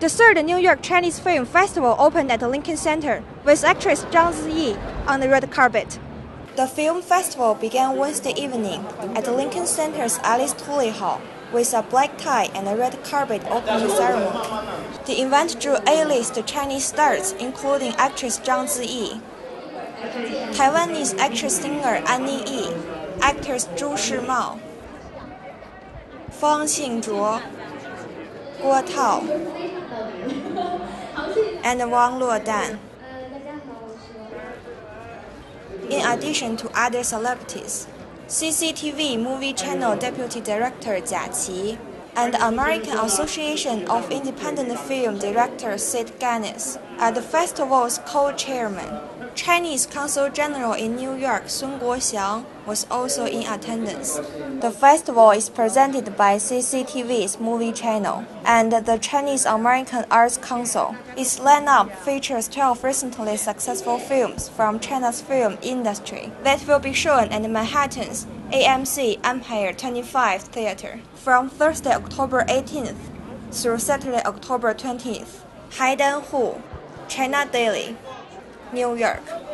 The third New York Chinese Film Festival opened at the Lincoln Center with actress Zhang Ziyi on the red carpet. The film festival began Wednesday evening at the Lincoln Center's Alice Tully Hall with a black tie and a red carpet opening ceremony. The event drew A-list Chinese stars, including actress Zhang Ziyi, Taiwanese actress-singer Annie Yi, actors Zhu Shimao, Fang Qingzhuo, Guo Tao, and Wang Luodan. In addition to other celebrities, CCTV Movie Channel Deputy Director Jia Qi and American Association of Independent Film Directors Sid Ganis are the festival's co-chairmen. Chinese Consul General in New York Sun Guoxiang was also in attendance. The festival is presented by CCTV's Movie Channel and the Chinese American Arts Council. Its lineup features 12 recently successful films from China's film industry that will be shown at Manhattan's AMC Empire 25 Theater from Thursday, October 18th through Saturday, October 20th. Haidan Hu, China Daily, New York.